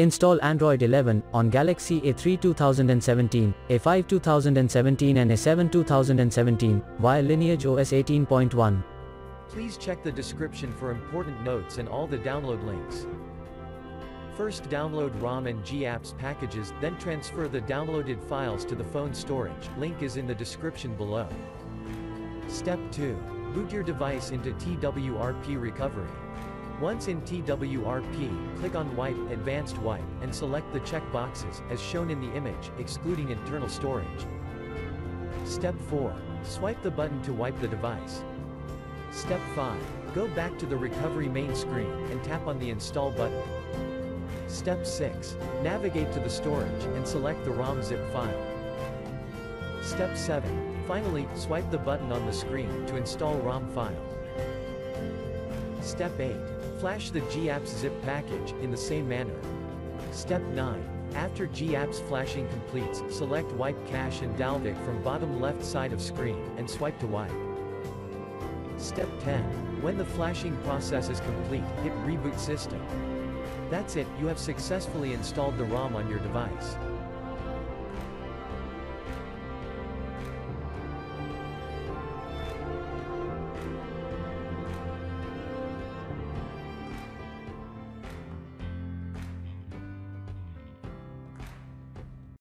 Install Android 11 on Galaxy A3 2017, A5 2017 and A7 2017 via Lineage OS 18.1. Please check the description for important notes and all the download links. First download ROM and GApps packages, then transfer the downloaded files to the phone storage, link is in the description below. Step 2. Boot your device into TWRP recovery. Once in TWRP, click on Wipe, Advanced Wipe, and select the check boxes, as shown in the image, excluding internal storage. Step 4. Swipe the button to wipe the device. Step 5. Go back to the recovery main screen, and tap on the Install button. Step 6. Navigate to the storage, and select the ROM zip file. Step 7. Finally, swipe the button on the screen to install ROM file. Step 8. Flash the GApps zip package, in the same manner. Step 9. After GApps flashing completes, select Wipe Cache and Dalvik from bottom left side of screen, and swipe to wipe. Step 10. When the flashing process is complete, hit Reboot System. That's it, you have successfully installed the ROM on your device.